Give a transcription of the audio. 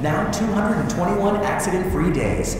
Now 221 accident-free days.